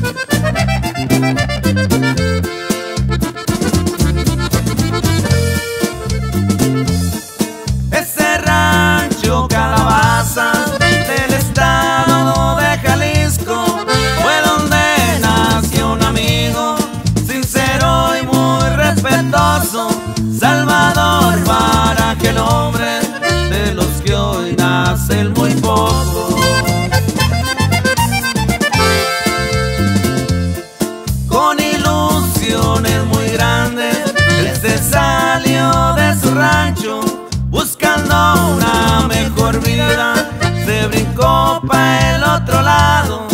thank you Con ilusiones muy grandes, él se salió de su rancho buscando una mejor vida. Se brincó para el otro lado,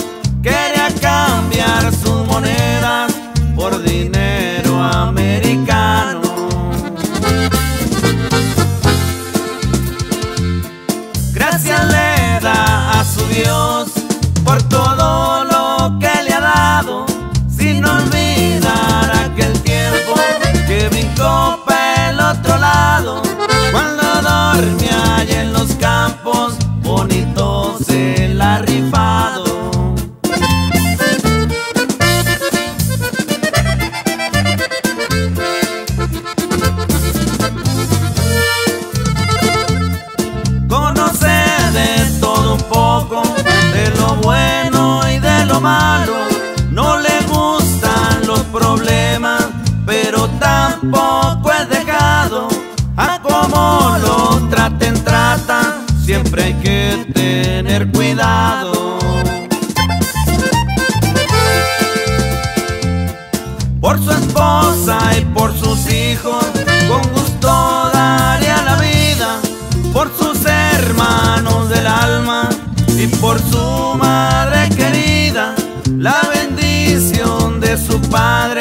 sin olvidar aquel tiempo que brincó para el otro lado, cuando dormía allá en los campos, bonito se la ha tampoco es dejado. A como lo traten, trata, siempre hay que tener cuidado. Por su esposa y por sus hijos, con gusto daría la vida. Por sus hermanos del alma y por su madre querida. La bendición de su padre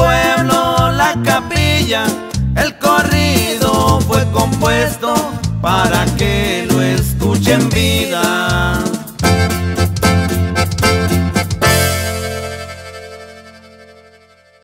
pueblo la capilla. El corrido fue compuesto para que lo escuchen vida.